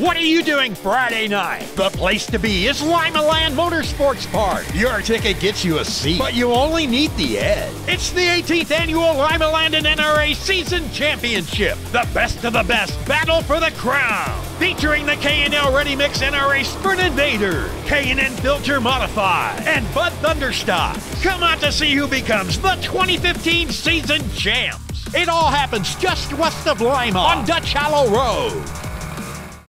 What are you doing Friday night? The place to be is Limaland Motorsports Park. Your ticket gets you a seat, but you only need the edge. It's the 18th annual Limaland and NRA Season Championship. The best of the best battle for the crown. Featuring the K&L Ready Mix NRA Sprint Invader, K&N Filter Modify, and Bud Thunderstock. Come out to see who becomes the 2015 season champs. It all happens just west of Lima on Dutch Hollow Road.